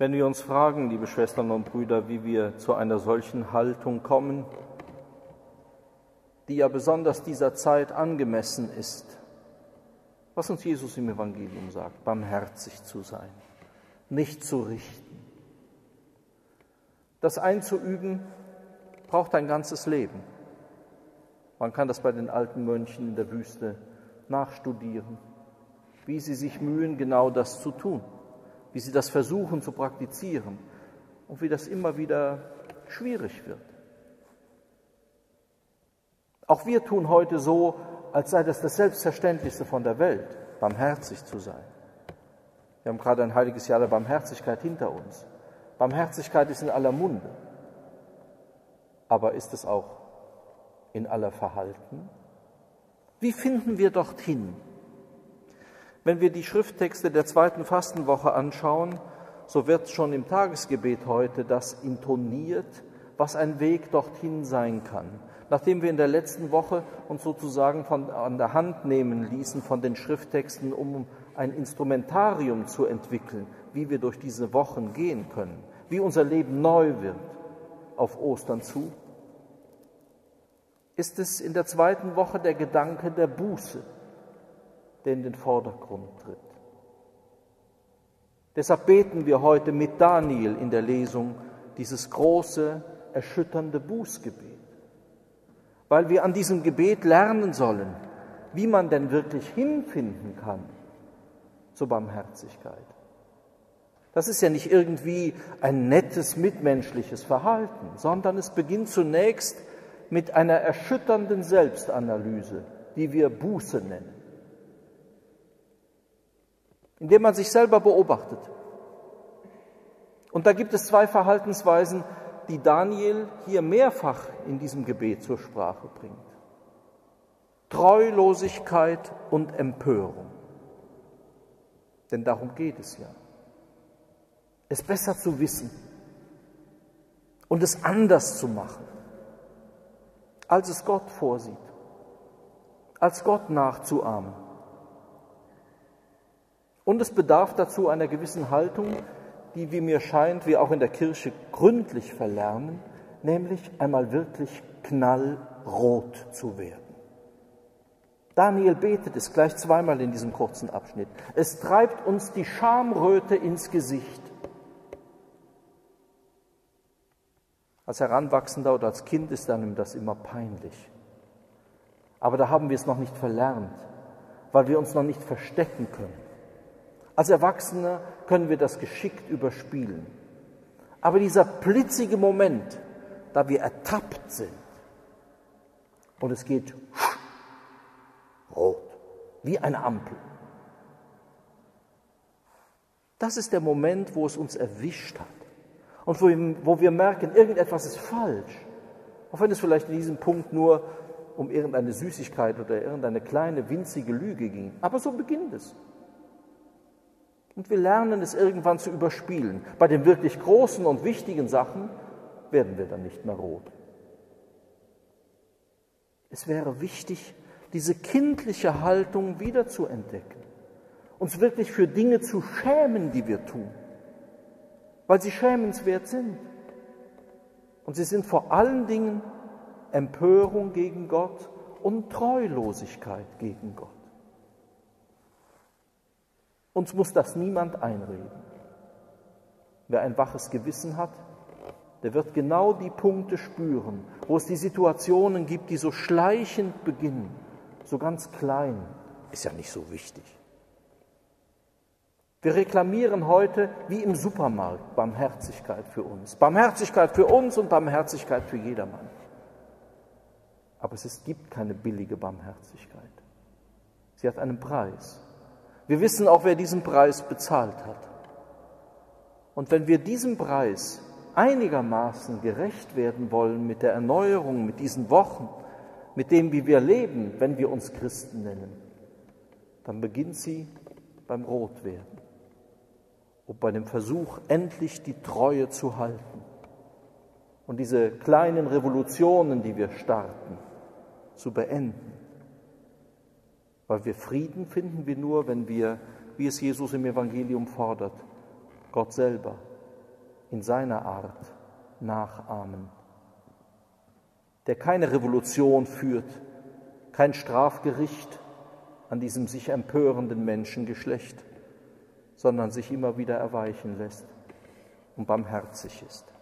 Wenn wir uns fragen, liebe Schwestern und Brüder, wie wir zu einer solchen Haltung kommen, die ja besonders dieser Zeit angemessen ist, was uns Jesus im Evangelium sagt, barmherzig zu sein, nicht zu richten. Das einzuüben braucht ein ganzes Leben. Man kann das bei den alten Mönchen in der Wüste nachstudieren, wie sie sich mühen, genau das zu tun wie sie das versuchen zu praktizieren und wie das immer wieder schwierig wird. Auch wir tun heute so, als sei das das Selbstverständlichste von der Welt, barmherzig zu sein. Wir haben gerade ein heiliges Jahr der Barmherzigkeit hinter uns. Barmherzigkeit ist in aller Munde. Aber ist es auch in aller Verhalten? Wie finden wir dorthin? Wenn wir die Schrifttexte der zweiten Fastenwoche anschauen, so wird schon im Tagesgebet heute das intoniert, was ein Weg dorthin sein kann. Nachdem wir in der letzten Woche uns sozusagen von, an der Hand nehmen ließen von den Schrifttexten, um ein Instrumentarium zu entwickeln, wie wir durch diese Wochen gehen können, wie unser Leben neu wird auf Ostern zu, ist es in der zweiten Woche der Gedanke der Buße der in den Vordergrund tritt. Deshalb beten wir heute mit Daniel in der Lesung dieses große, erschütternde Bußgebet, weil wir an diesem Gebet lernen sollen, wie man denn wirklich hinfinden kann zur Barmherzigkeit. Das ist ja nicht irgendwie ein nettes mitmenschliches Verhalten, sondern es beginnt zunächst mit einer erschütternden Selbstanalyse, die wir Buße nennen indem man sich selber beobachtet. Und da gibt es zwei Verhaltensweisen, die Daniel hier mehrfach in diesem Gebet zur Sprache bringt. Treulosigkeit und Empörung. Denn darum geht es ja. Es besser zu wissen und es anders zu machen, als es Gott vorsieht, als Gott nachzuahmen. Und es bedarf dazu einer gewissen Haltung, die, wie mir scheint, wir auch in der Kirche gründlich verlernen, nämlich einmal wirklich knallrot zu werden. Daniel betet es gleich zweimal in diesem kurzen Abschnitt. Es treibt uns die Schamröte ins Gesicht. Als Heranwachsender oder als Kind ist einem das immer peinlich. Aber da haben wir es noch nicht verlernt, weil wir uns noch nicht verstecken können. Als Erwachsene können wir das geschickt überspielen. Aber dieser blitzige Moment, da wir ertappt sind und es geht rot, wie eine Ampel. Das ist der Moment, wo es uns erwischt hat und wo, wo wir merken, irgendetwas ist falsch. Auch wenn es vielleicht in diesem Punkt nur um irgendeine Süßigkeit oder irgendeine kleine winzige Lüge ging. Aber so beginnt es. Und wir lernen es irgendwann zu überspielen. Bei den wirklich großen und wichtigen Sachen werden wir dann nicht mehr rot. Es wäre wichtig, diese kindliche Haltung wieder zu entdecken, uns wirklich für Dinge zu schämen, die wir tun, weil sie schämenswert sind. Und sie sind vor allen Dingen Empörung gegen Gott und Treulosigkeit gegen Gott. Uns muss das niemand einreden. Wer ein waches Gewissen hat, der wird genau die Punkte spüren, wo es die Situationen gibt, die so schleichend beginnen, so ganz klein, ist ja nicht so wichtig. Wir reklamieren heute wie im Supermarkt Barmherzigkeit für uns. Barmherzigkeit für uns und Barmherzigkeit für jedermann. Aber es gibt keine billige Barmherzigkeit. Sie hat einen Preis. Wir wissen auch, wer diesen Preis bezahlt hat. Und wenn wir diesem Preis einigermaßen gerecht werden wollen mit der Erneuerung, mit diesen Wochen, mit dem, wie wir leben, wenn wir uns Christen nennen, dann beginnt sie beim Rotwerden und bei dem Versuch, endlich die Treue zu halten und diese kleinen Revolutionen, die wir starten, zu beenden. Weil wir Frieden finden wir nur, wenn wir, wie es Jesus im Evangelium fordert, Gott selber in seiner Art nachahmen, der keine Revolution führt, kein Strafgericht an diesem sich empörenden Menschengeschlecht, sondern sich immer wieder erweichen lässt und barmherzig ist.